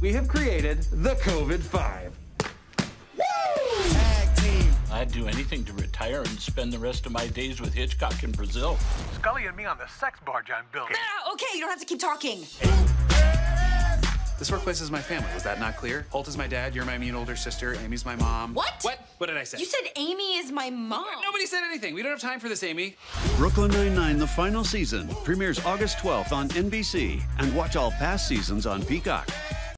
we have created the COVID 5. I'd do anything to retire and spend the rest of my days with Hitchcock in Brazil. Scully and me on the sex barge I'm building. Ah, okay, you don't have to keep talking. This workplace is my family. Was that not clear? Holt is my dad, you're my mean older sister, Amy's my mom. What? What? What did I say? You said Amy is my mom. Nobody said anything. We don't have time for this, Amy. Brooklyn Nine-Nine, the final season, premieres August 12th on NBC. And watch all past seasons on Peacock.